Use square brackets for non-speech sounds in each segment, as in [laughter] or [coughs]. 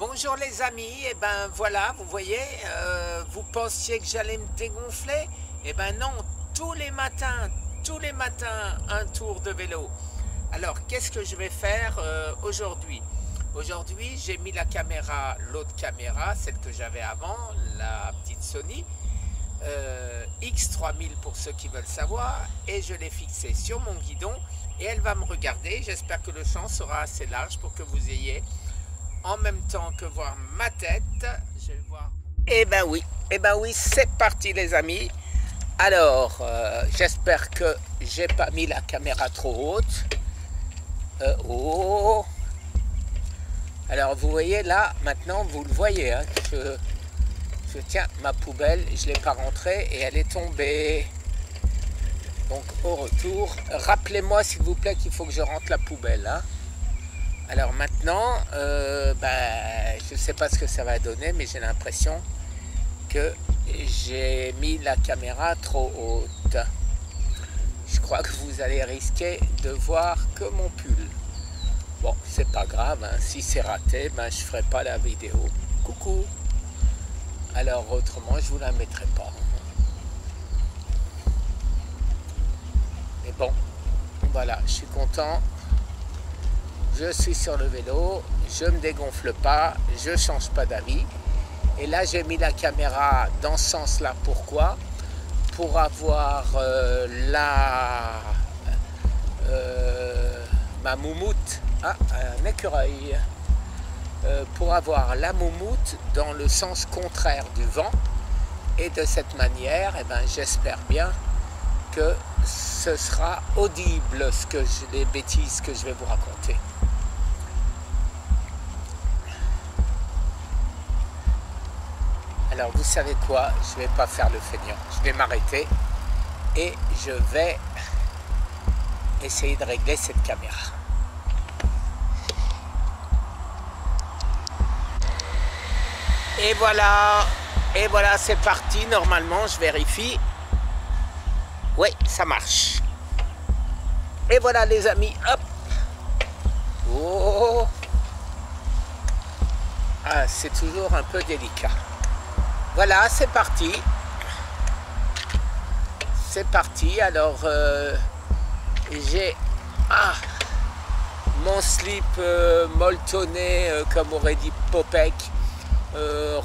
Bonjour les amis, et ben voilà, vous voyez, euh, vous pensiez que j'allais me dégonfler? Et ben non, tous les matins, tous les matins, un tour de vélo. Alors, qu'est-ce que je vais faire euh, aujourd'hui? Aujourd'hui, j'ai mis la caméra, l'autre caméra, celle que j'avais avant, la petite Sony, euh, X3000 pour ceux qui veulent savoir, et je l'ai fixée sur mon guidon, et elle va me regarder. J'espère que le champ sera assez large pour que vous ayez en même temps que voir ma tête. Je vais voir. Eh ben oui, eh ben oui, c'est parti les amis. Alors, euh, j'espère que j'ai pas mis la caméra trop haute. Euh, oh. Alors vous voyez là, maintenant vous le voyez, hein, je, tiens ma poubelle, je l'ai pas rentrée et elle est tombée. Donc au retour, rappelez-moi s'il vous plaît qu'il faut que je rentre la poubelle. Hein. Alors maintenant, euh, bah, je ne sais pas ce que ça va donner, mais j'ai l'impression que j'ai mis la caméra trop haute. Je crois que vous allez risquer de voir que mon pull. Bon, c'est pas grave, hein. si c'est raté, ben, je ferai pas la vidéo. Coucou Alors autrement, je vous la mettrai pas. Mais bon, voilà, je suis content je suis sur le vélo, je me dégonfle pas, je change pas d'avis. Et là, j'ai mis la caméra dans ce sens-là. Pourquoi? Pour avoir euh, la... Euh, ma moumoute, ah, un écureuil, euh, pour avoir la moumoute dans le sens contraire du vent. Et de cette manière, eh ben, j'espère bien que ce sera audible ce que les bêtises que je vais vous raconter. Alors vous savez quoi, je vais pas faire le feignant, je vais m'arrêter et je vais essayer de régler cette caméra. Et voilà, et voilà, c'est parti. Normalement, je vérifie. Oui, ça marche. Et voilà les amis, hop. Oh. Ah, c'est toujours un peu délicat. Voilà, c'est parti. C'est parti. Alors, euh, j'ai ah, mon slip euh, molletonné, euh, comme aurait dit Popek,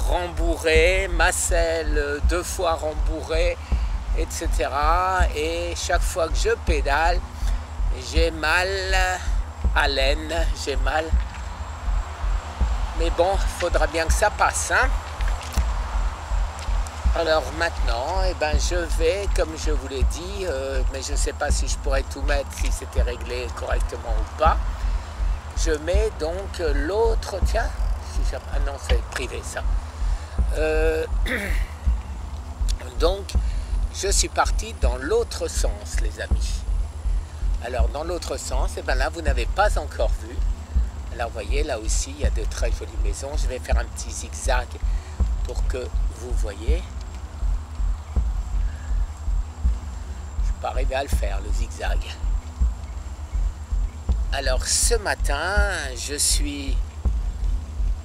rembourré, ma selle deux fois rembourrée, etc. Et chaque fois que je pédale, j'ai mal à l'aine, j'ai mal. Mais bon, il faudra bien que ça passe. Hein alors maintenant, eh ben, je vais, comme je vous l'ai dit, euh, mais je ne sais pas si je pourrais tout mettre, si c'était réglé correctement ou pas. Je mets donc l'autre, tiens, ah non, c'est privé ça. Euh, [clears throat] donc, je suis parti dans l'autre sens, les amis. Alors, dans l'autre sens, eh ben là, vous n'avez pas encore vu. Alors, vous voyez, là aussi, il y a de très jolies maisons. Je vais faire un petit zigzag pour que vous voyez. Pas arriver à le faire, le zigzag. Alors ce matin, je suis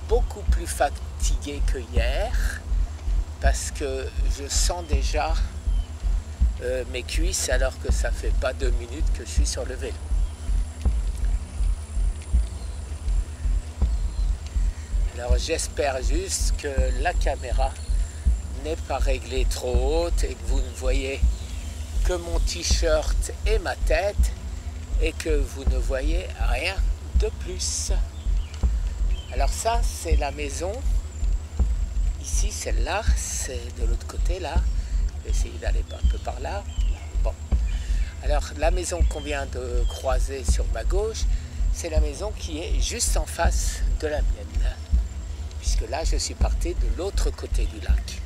beaucoup plus fatigué que hier parce que je sens déjà euh, mes cuisses alors que ça fait pas deux minutes que je suis sur le vélo. Alors j'espère juste que la caméra n'est pas réglée trop haute et que vous ne voyez mon t-shirt et ma tête et que vous ne voyez rien de plus. Alors ça, c'est la maison. Ici, celle-là, c'est de l'autre côté, là. Je vais d'aller un peu par là. Bon. Alors, la maison qu'on vient de croiser sur ma gauche, c'est la maison qui est juste en face de la mienne. Puisque là, je suis parti de l'autre côté du lac.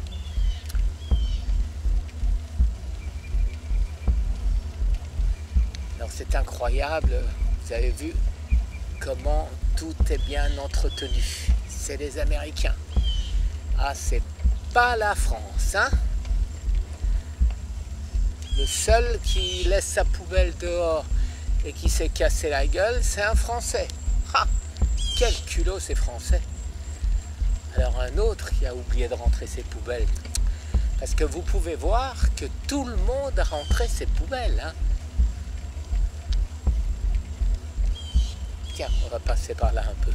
C'est incroyable. Vous avez vu comment tout est bien entretenu. C'est les Américains. Ah, c'est pas la France, hein Le seul qui laisse sa poubelle dehors et qui s'est cassé la gueule, c'est un Français. Ah, quel culot ces Français Alors un autre qui a oublié de rentrer ses poubelles. Parce que vous pouvez voir que tout le monde a rentré ses poubelles. Hein. Tiens, on va passer par là un peu.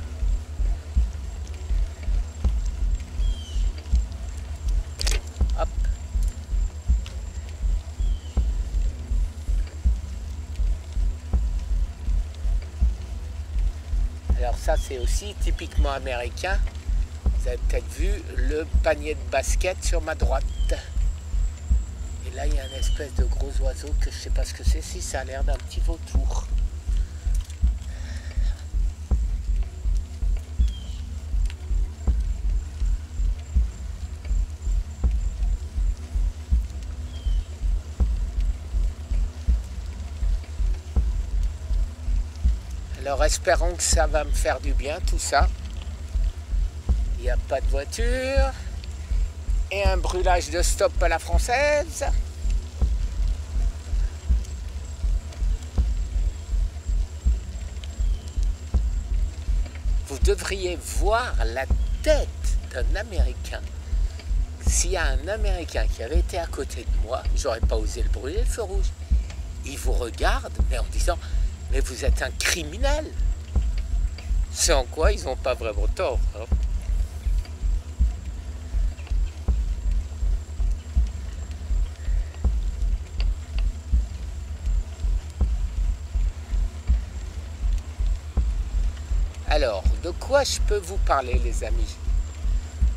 Hop. Alors ça c'est aussi typiquement américain. Vous avez peut-être vu le panier de basket sur ma droite. Et là, il y a une espèce de gros oiseau que je ne sais pas ce que c'est, si ça a l'air d'un petit vautour. Alors espérons que ça va me faire du bien tout ça. Il n'y a pas de voiture. Et un brûlage de stop à la française. Vous devriez voir la tête d'un Américain. S'il y a un Américain qui avait été à côté de moi, j'aurais pas osé le brûler le feu rouge. Il vous regarde, mais en disant Mais vous êtes un criminel. C'est en quoi ils n'ont pas vraiment tort. Hein? Alors, de quoi je peux vous parler, les amis?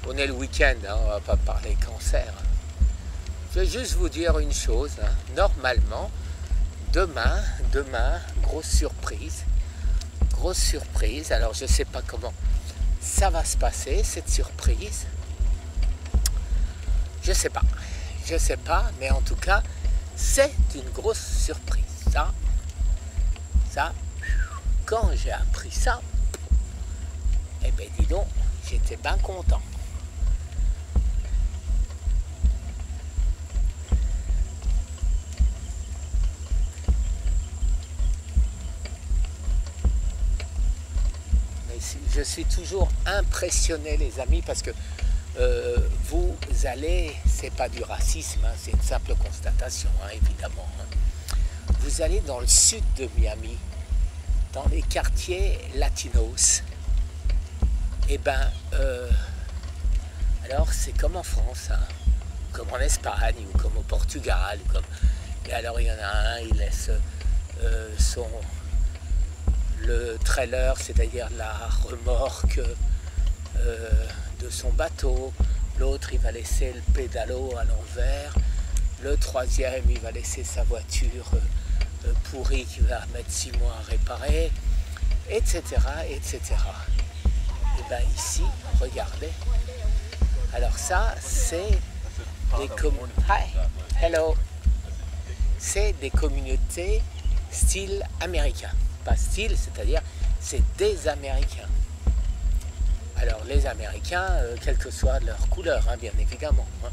On est le week-end, hein, on va pas parler cancer. Je vais juste vous dire une chose. Hein. Normalement, demain, demain, grosse surprise. Grosse surprise. Alors, je ne sais pas comment ça va se passer, cette surprise. Je ne sais pas. Je ne sais pas, mais en tout cas, c'est une grosse surprise. Ça, ça, quand j'ai appris ça, eh bien, dis donc, j'étais bien content. Je suis toujours impressionné, les amis, parce que euh, vous allez, c'est pas du racisme, hein, c'est une simple constatation, hein, évidemment. Hein. Vous allez dans le sud de Miami, dans les quartiers latinos, et eh ben, euh, alors c'est comme en France, comme en Espagne ou comme au Portugal. Comme... Et alors il y en a un, il laisse euh, son le trailer, c'est-à-dire la remorque euh, de son bateau. L'autre, il va laisser le pédalo à l'envers. Le troisième, il va laisser sa voiture pourrie qui va mettre six mois à réparer, etc., etc. Et bien ici, regardez. Alors ça, c'est des hello. C'est des communautés style américain. Pas style, c'est-à-dire c'est des Américains. Alors les Américains, euh, quelle que soit leur couleur, hein, bien évidemment. Hein.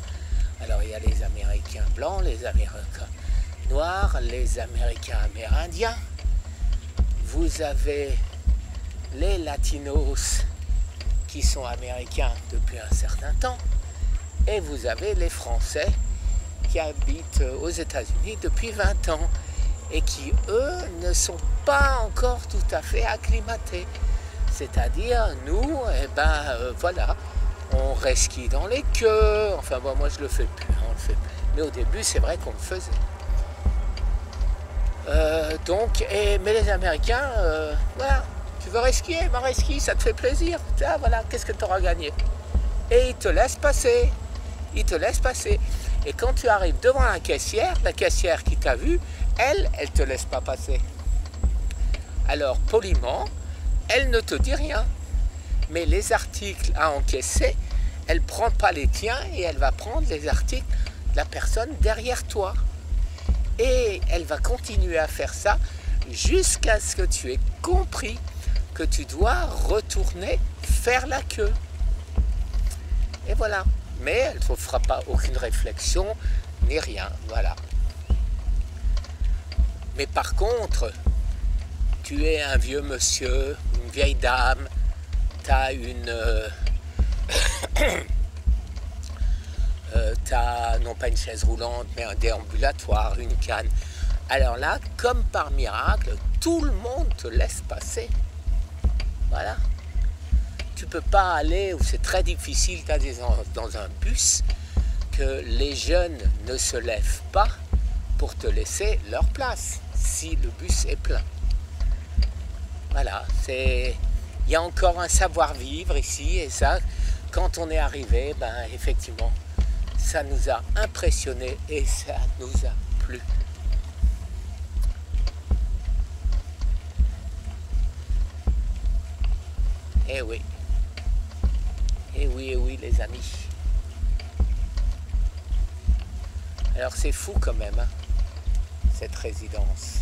Alors il y a les Américains blancs, les Américains noirs, les Américains amérindiens. Vous avez les Latinos qui sont américains depuis un certain temps, et vous avez les Français qui habitent aux États-Unis depuis 20 ans et qui, eux, ne sont pas encore tout à fait acclimatés. C'est-à-dire, nous, eh ben euh, voilà, on resquille dans les queues, enfin bon, moi je le fais plus, hein, on le fait Mais au début, c'est vrai qu'on le faisait. Euh, donc, mais les Américains, euh, voilà, tu veux resquier? Ma resquille, ça te fait plaisir. Tiens, voilà, qu'est-ce que tu auras gagné? Et il te laisse passer. Il te laisse passer. Et quand tu arrives devant la caissière, la caissière qui t'a vu, elle, elle te laisse pas passer. Alors, poliment, elle ne te dit rien. Mais les articles à encaisser, elle ne prend pas les tiens et elle va prendre les articles de la personne derrière toi. Et elle va continuer à faire ça jusqu'à ce que tu aies compris que tu dois retourner faire la queue. Et voilà. Mais elle ne fera pas aucune réflexion ni rien. Voilà. Mais par contre, tu es un vieux monsieur, une vieille dame, tu as une, euh, [coughs] euh, tu as non pas une chaise roulante, mais un déambulatoire, une canne. Alors là, comme par miracle, tout le monde te laisse passer. Voilà. Tu peux pas aller, ou c'est très difficile dans un bus, que les jeunes ne se lèvent pas pour te laisser leur place si le bus est plein. Voilà, c'est il y a encore un savoir-vivre ici et ça, quand on est arrivé, ben effectivement, ça nous a impressionné et ça nous a plu. Eh oui. Eh oui, eh oui, les amis. Alors c'est fou quand même, hein, résidence.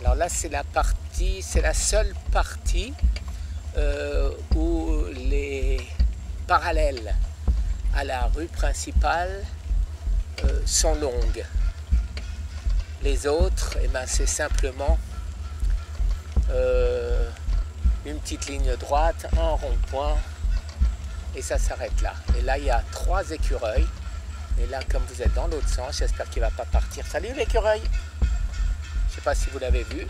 Alors là, c'est la partie, c'est la seule partie euh, où les parallèles à la rue principale euh, sont longues. Les autres, eh ben, c'est simplement euh, une petite ligne droite, un rond-point, et ça s'arrête là. Et là, il y a trois écureuils. Et là, comme vous êtes dans l'autre sens, j'espère qu'il ne va pas partir. Salut l'écureuil Je ne sais pas si vous l'avez vu.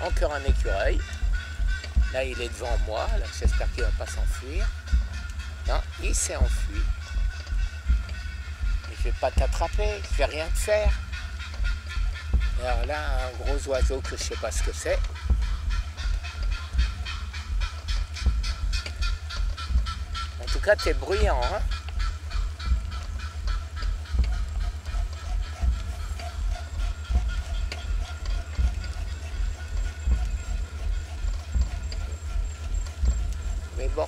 Encore un écureuil. Là, il est devant moi. J'espère qu'il ne va pas s'enfuir. Non, il s'est enfui. je ne vais pas t'attraper. Je ne vais rien te faire. Alors là, un gros oiseau que je ne sais pas ce que c'est. En tout cas, bruyant, hein Mais bon,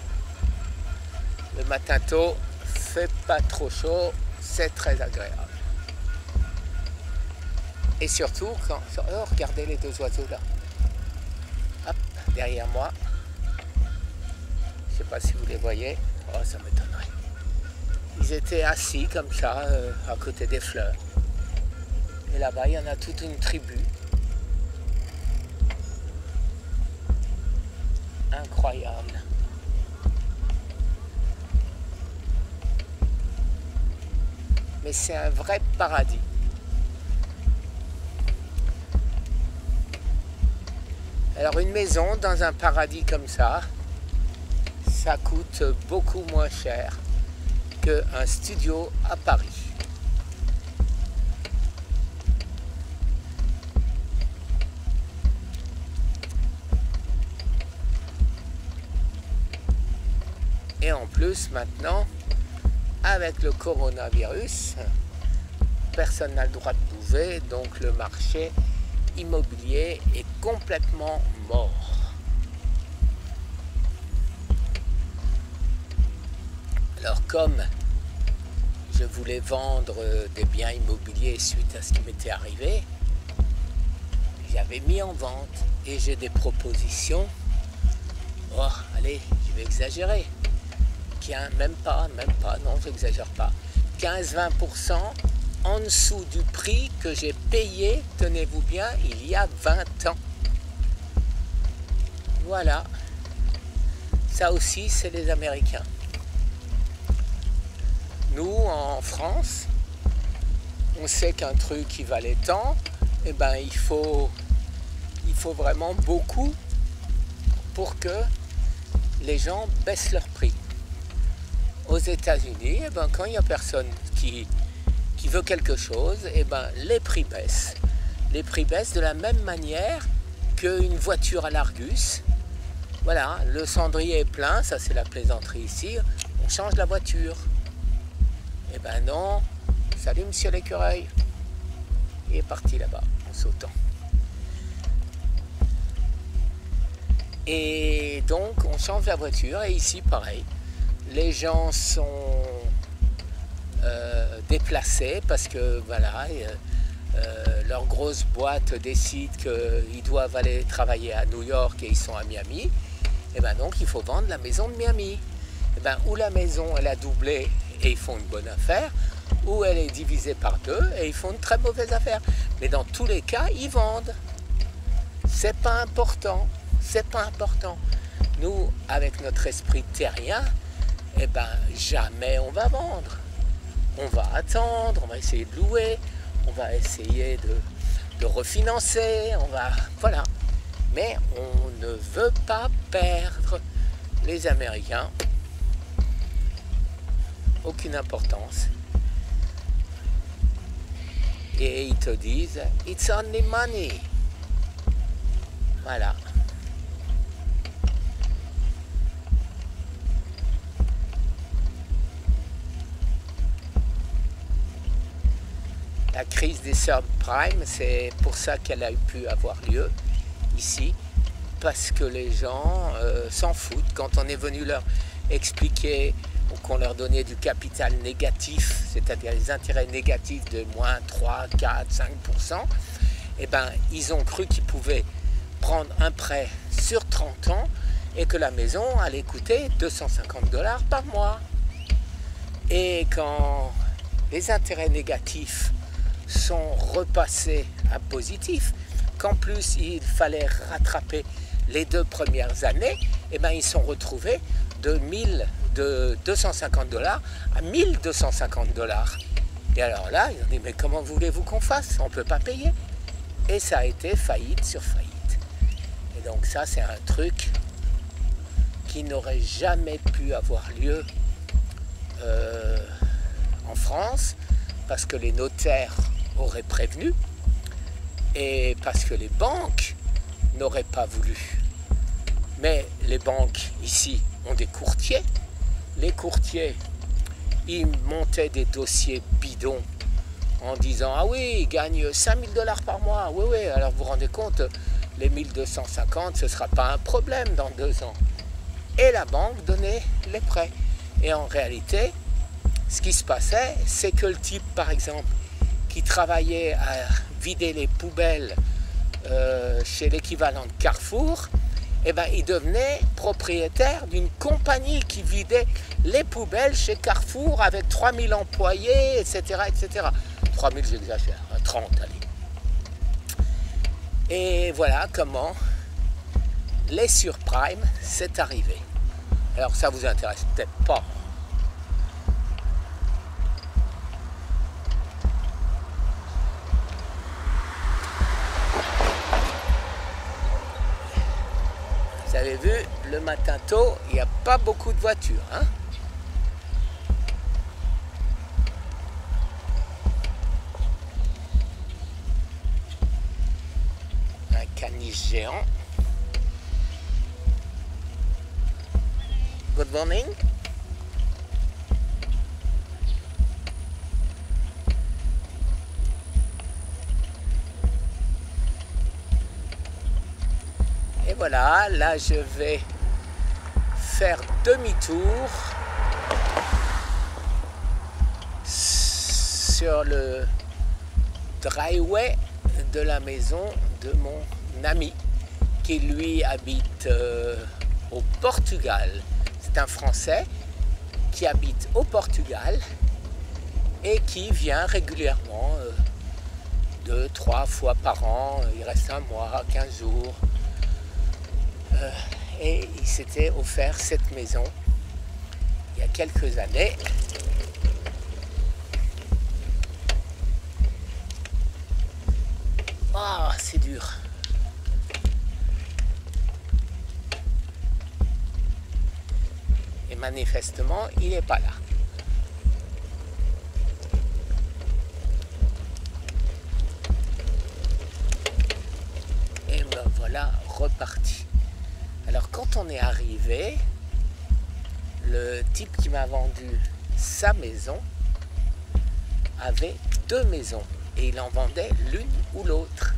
le matin tôt, fait pas trop chaud, c'est très agréable. Et surtout, quand, oh, regardez les deux oiseaux là. Hop, derrière moi. Je sais pas si vous les voyez. Oh, ça m'étonnerait. Ils étaient assis comme ça, euh, à côté des fleurs. Et là-bas, il y en a toute une tribu. Incroyable. Mais c'est un vrai paradis. Alors une maison dans un paradis comme ça, coûte beaucoup moins cher qu'un studio à Paris. Et en plus maintenant, avec le coronavirus, personne n'a le droit de bouger, donc le marché immobilier est complètement mort. Comme je voulais vendre des biens immobiliers suite à ce qui m'était arrivé, j'avais mis en vente et j'ai des propositions. Oh, allez, je vais exagérer. Même pas, même pas, non, j'exagère pas. 15-20% en dessous du prix que j'ai payé, tenez-vous bien, il y a 20 ans. Voilà. Ça aussi, c'est les Américains. Nous, en France, on sait qu'un truc qui valait tant, eh ben, il faut, vraiment beaucoup pour que les gens baissent leur prix. Aux États-Unis, eh ben, quand il n'y a personne qui, veut quelque chose, eh ben, les prix baissent. Les prix baissent de la même manière qu'une voiture à l'Argus. Voilà, le cendrier est plein, ça c'est la plaisanterie ici, on change la voiture. Eh ben non, salut monsieur l'écureuil. Il est parti là-bas en sautant. Et donc on change la voiture et ici pareil. Les gens sont euh, déplacés parce que voilà, euh, euh, leur grosse boîte décide qu'ils doivent aller travailler à New York et ils sont à Miami. Et eh ben donc il faut vendre la maison de Miami. Et eh ben où la maison elle a doublé et ils font une bonne affaire, ou elle est divisée par deux et ils font une très mauvaise affaire. Mais dans tous les cas, ils vendent. C'est pas important. C'est pas important. Nous, avec notre esprit terrien, eh ben, jamais on va vendre. On va attendre, on va essayer de louer, on va essayer de, de refinancer, on va. Voilà. Mais on ne veut pas perdre les Américains. Aucune importance. Et ils te disent, it's only money. Voilà. La crise des subprimes, c'est pour ça qu'elle a pu avoir lieu ici, parce que les gens euh, s'en foutent. Quand on est venu leur expliquer qu'on leur donnait du capital négatif, c'est-à-dire les intérêts négatifs de moins 3, 4, 5%, eh ben, ils ont cru qu'ils pouvaient prendre un prêt sur 30 ans et que la maison allait coûter 250 dollars par mois. Et quand les intérêts négatifs sont repassés à positifs, qu'en plus il fallait rattraper les deux premières années, eh ben, ils sont retrouvés de, 1000, de 250 dollars à 1250 dollars. Et alors là, ils ont dit, mais comment voulez-vous qu'on fasse? On ne peut pas payer. Et ça a été faillite sur faillite. Et donc ça, c'est un truc qui n'aurait jamais pu avoir lieu euh, en France, parce que les notaires auraient prévenu, et parce que les banques n'auraient pas voulu. Mais les banques ici ont des courtiers. Les courtiers, ils montaient des dossiers bidons en disant Ah oui, ils gagnent 5000 dollars par mois. Oui, oui, alors vous vous rendez compte, les 1250, ce ne sera pas un problème dans deux ans. Et la banque donnait les prêts. Et en réalité, ce qui se passait, c'est que le type, par exemple, qui travaillait à vider les poubelles euh, chez l'équivalent de Carrefour, eh ben, il devenait propriétaire d'une compagnie qui vidait les poubelles chez Carrefour avec 3000 employés, etc. etc. 3000, j'exagère, 30, hein, allez. Et voilà comment les surprimes, c'est arrivé. Alors ça vous intéresse peut-être pas. Vous vu, le matin tôt, il n'y a pas beaucoup de voitures. Hein Un caniche géant. Good morning. Voilà, là je vais faire demi-tour sur le driveway de la maison de mon ami qui lui habite euh, au Portugal. C'est un Français qui habite au Portugal et qui vient régulièrement, euh, deux, trois fois par an. Il reste un mois, quinze jours. Euh, et il s'était offert cette maison il y a quelques années. Ah, c'est dur. Et manifestement, il n'est pas là. Et me voilà reparti. Quand on est arrivé, le type qui m'a vendu sa maison avait deux maisons et il en vendait l'une ou l'autre.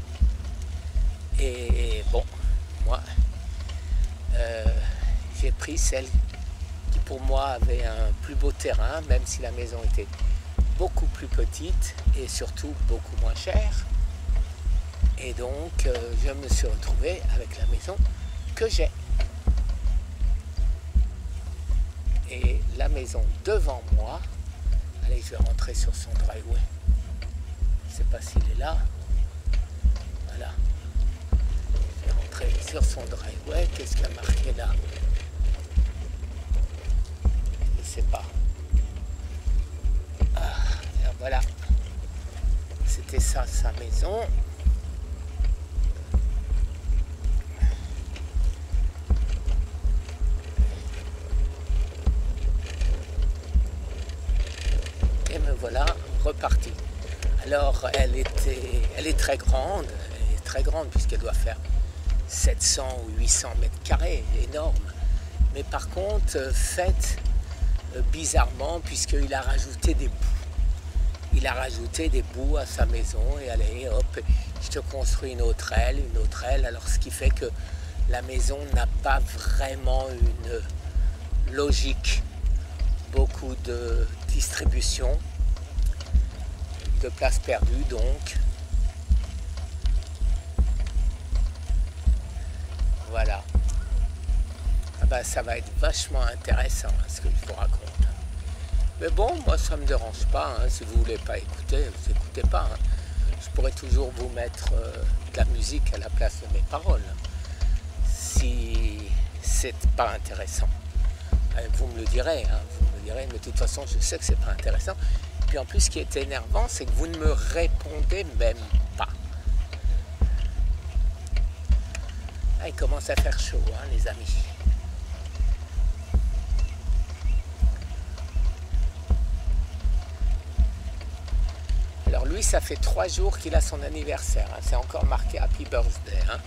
Et bon, moi, euh, j'ai pris celle qui pour moi avait un plus beau terrain, même si la maison était beaucoup plus petite et surtout beaucoup moins chère. Et donc, euh, je me suis retrouvé avec la maison que j'ai. Maison devant moi, allez, je vais rentrer sur son driveway. Je ne sais pas s'il est là. Voilà. Je vais sur son driveway. Qu'est-ce qu'il a marqué là? Je ne sais pas. Ah, voilà. C'était ça, sa maison. Voilà reparti. Alors, elle, était, elle est très grande, très grande puisqu'elle doit faire 700 ou 800 mètres carrés, énorme. Mais par contre, euh, faite euh, bizarrement puisqu'il a rajouté des bouts. Il a rajouté des bouts à sa maison et allez, hop, je te construis une autre aile, une autre aile. Alors, ce qui fait que la maison n'a pas vraiment une logique. Beaucoup de distribution de place perdue donc. Voilà. Ah bah, ça va être vachement intéressant hein, ce que je vous raconte. Mais bon, moi ça me dérange pas. Hein. Si vous voulez pas écouter, vous écoutez pas. Hein. Je pourrais toujours vous mettre euh, de la musique à la place de mes paroles. Si c'est pas intéressant. Euh, vous me le direz, vous me le direz, mais de toute façon je sais que c'est pas intéressant puis en plus, ce qui est énervant, c'est que vous ne me répondez même pas. Ah, il commence à faire chaud, hein, les amis. Alors lui, ça fait trois jours qu'il a son anniversaire. Hein. C'est encore marqué Happy Birthday. Hein.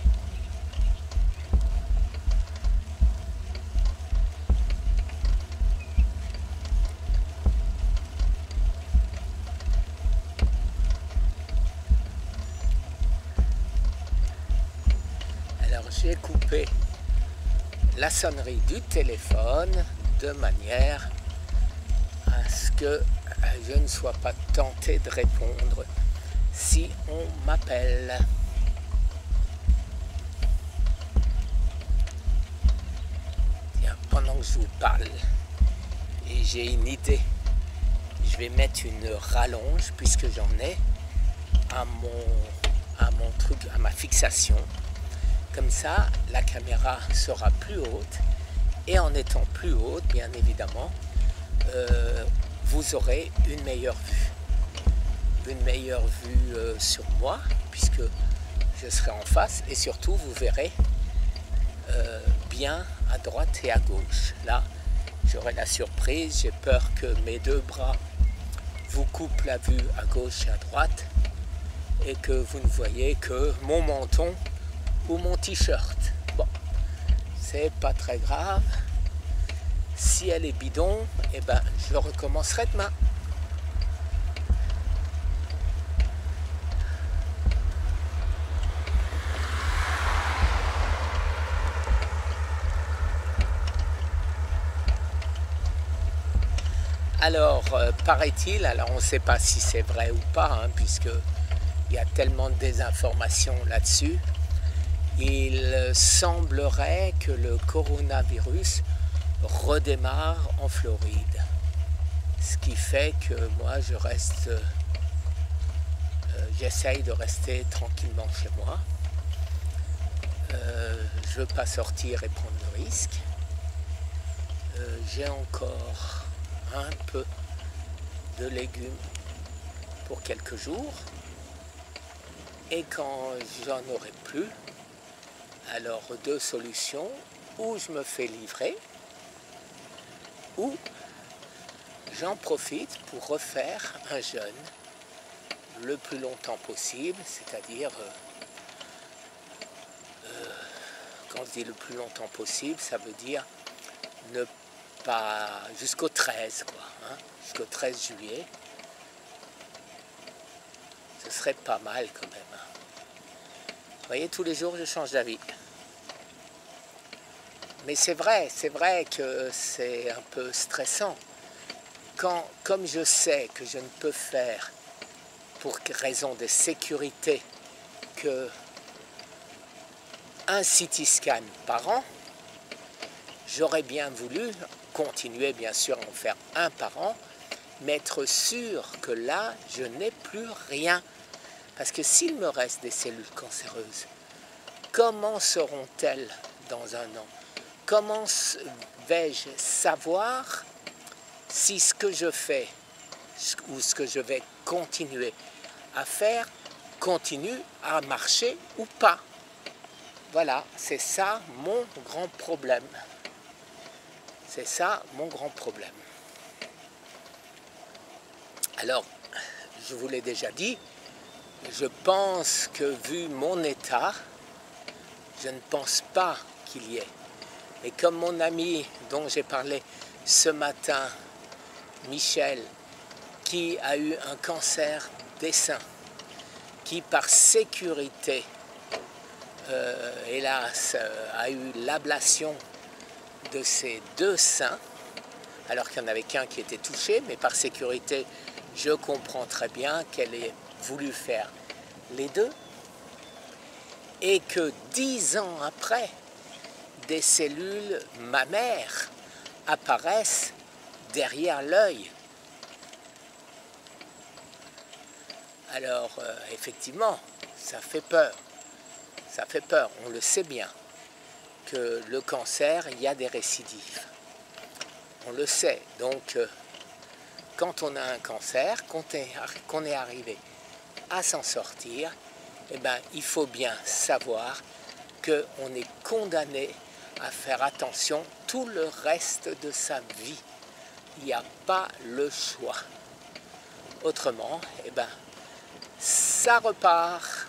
Sonnerie du téléphone de manière à ce que je ne sois pas tenté de répondre si on m'appelle. pendant que je vous parle, et j'ai une idée, je vais mettre une rallonge puisque j'en ai à mon, à mon truc, à ma fixation comme ça, la caméra sera plus haute et en étant plus haute, bien évidemment, euh, vous aurez une meilleure vue. Une meilleure vue euh, sur moi, puisque je serai en face et surtout vous verrez euh, bien à droite et à gauche. Là, j'aurai la surprise, j'ai peur que mes deux bras vous coupent la vue à gauche et à droite et que vous ne voyez que mon menton ou mon t-shirt. Bon, c'est pas très grave. Si elle est bidon, eh ben, je recommencerai demain. Alors, euh, paraît-il, alors on ne sait pas si c'est vrai ou pas, hein, puisque il y a tellement de désinformations là-dessus, il semblerait que le coronavirus redémarre en Floride. Ce qui fait que moi, je reste, euh, j'essaye de rester tranquillement chez moi. Euh, je ne veux pas sortir et prendre de risques. Euh, j'ai encore un peu de légumes pour quelques jours. Et quand j'en aurai plus, alors deux solutions, ou je me fais livrer, ou j'en profite pour refaire un jeûne le plus longtemps possible, c'est-à-dire, euh, euh, quand je dis le plus longtemps possible, ça veut dire ne pas jusqu'au 13, quoi, hein, jusqu'au 13 juillet. Ce serait pas mal quand même. Hein. Vous voyez, tous les jours, je change d'avis. Mais c'est vrai, c'est vrai que c'est un peu stressant. Quand, comme je sais que je ne peux faire, pour raison de sécurité, que un CT scan par an, j'aurais bien voulu continuer bien sûr à en faire un par an, mais être sûr que là, je n'ai plus rien parce que s'il me reste des cellules cancéreuses, comment seront-elles dans un an? Comment vais-je savoir si ce que je fais ou ce que je vais continuer à faire continue à marcher ou pas? Voilà, c'est ça mon grand problème. C'est ça mon grand problème. Alors, je vous l'ai déjà dit, je pense que vu mon état, je ne pense pas qu'il y ait. Et comme mon ami dont j'ai parlé ce matin, Michel, qui a eu un cancer des seins, qui par sécurité, euh, hélas, euh, a eu l'ablation de ses deux seins, alors qu'il n'y en avait qu'un qui était touché, mais par sécurité, je comprends très bien qu'elle ait voulu faire les deux, et que dix ans après, des cellules mammaires apparaissent derrière l'œil. Alors, euh, effectivement, ça fait peur. Ça fait peur, on le sait bien, que le cancer, il y a des récidives. On le sait. Donc, euh, quand on a un cancer, qu'on est, est arrivé à s'en sortir, eh ben, il faut bien savoir qu'on est condamné à faire attention tout le reste de sa vie. Il n'y a pas le choix. Autrement, eh ben, ça repart.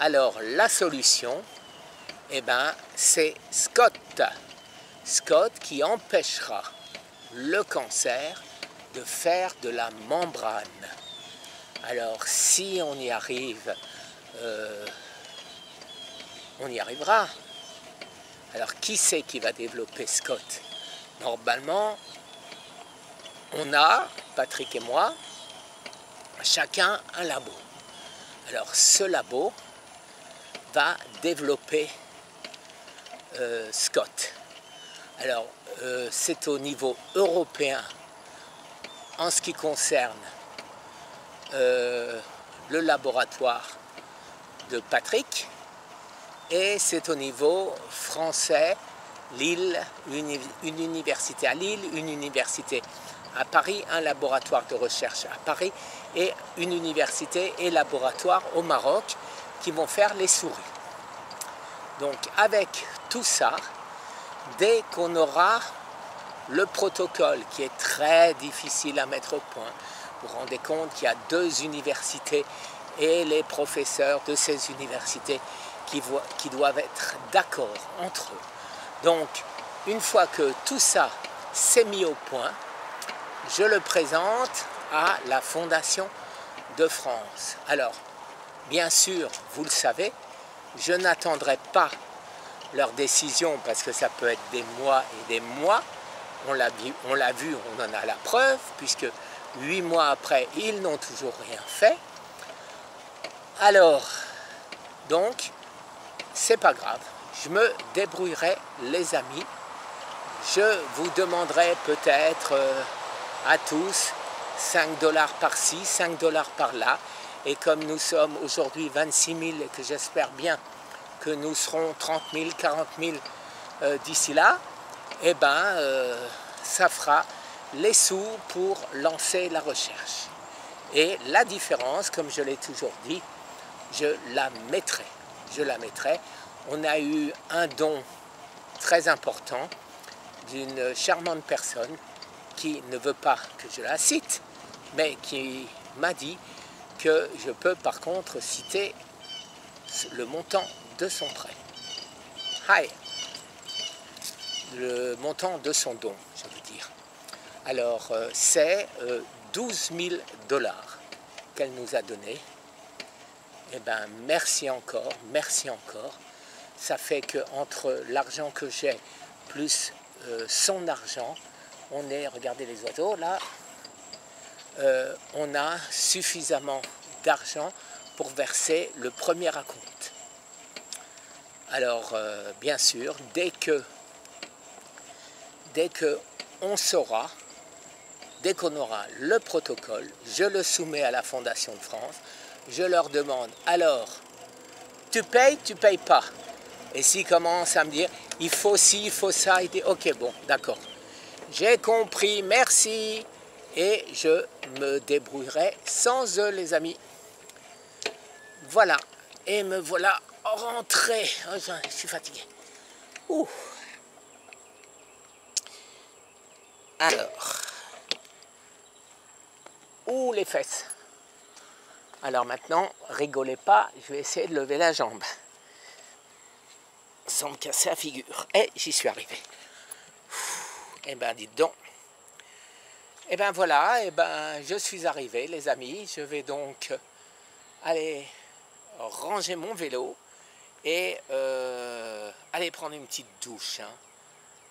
Alors la solution, eh ben, c'est Scott. Scott qui empêchera le cancer de faire de la membrane. Alors si on y arrive, euh, on y arrivera. Alors qui c'est qui va développer Scott? Normalement, on a, Patrick et moi, chacun un labo. Alors ce labo va développer euh, Scott. Alors euh, c'est au niveau européen en ce qui concerne euh, le laboratoire de Patrick et c'est au niveau français, Lille, une, université à Lille, une université à Paris, un laboratoire de recherche à Paris et une université et laboratoire au Maroc qui vont faire les souris. Donc avec tout ça, dès qu'on aura le protocole qui est très difficile à mettre au point, vous vous rendez compte qu'il y a deux universités et les professeurs de ces universités qui, qui doivent être d'accord entre eux. Donc, une fois que tout ça s'est mis au point, je le présente à la Fondation de France. Alors, bien sûr, vous le savez, je n'attendrai pas leur décision parce que ça peut être des mois et des mois. On l'a vu, on en a la preuve, puisque Huit mois après, ils n'ont toujours rien fait. Alors, donc, c'est pas grave. Je me débrouillerai, les amis. Je vous demanderai peut-être euh, à tous 5 dollars par-ci, 5 dollars par-là. Et comme nous sommes aujourd'hui 26 000 et que j'espère bien que nous serons 30 000, 40 000 d'ici là, eh bien, euh, ça fera les sous pour lancer la recherche. Et la différence, comme je l'ai toujours dit, je la mettrai. Je la mettrai. On a eu un don très important d'une charmante personne qui ne veut pas que je la cite, mais qui m'a dit que je peux par contre citer le montant de son prêt. Hi. Le montant de son don, je veux dire. Alors, euh, c'est 12 euh, 000 dollars qu'elle nous a donné. Eh bien, merci encore, merci encore. Ça fait que entre l'argent que j'ai plus euh, son argent, on est, regardez les oiseaux là, on a suffisamment d'argent pour verser le premier acompte. Alors, bien sûr, dès que, dès que on saura, dès qu'on aura le protocole, je le soumets à la Fondation de France. Je leur demande, alors, tu payes, tu payes pas Et s'ils commencent à me dire, il faut ci, il faut ça, il dit, ok, bon, d'accord. J'ai compris, merci. Et je me débrouillerai sans eux, les amis. Voilà. Et me voilà rentré. Oh, je suis fatigué. Ouh. Alors. Ouh, les fesses. Alors maintenant, rigolez pas, je vais essayer de lever la jambe. Sans me casser la figure. Et j'y suis arrivé. Eh ben, dites donc. Eh ben voilà, eh ben je suis arrivé, les amis. Je vais donc aller ranger mon vélo et euh, aller prendre une petite douche. Hein,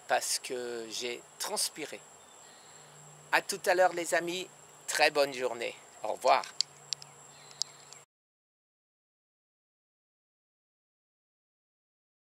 parce que j'ai transpiré. A tout à l'heure, les amis. Très bonne journée. Au revoir.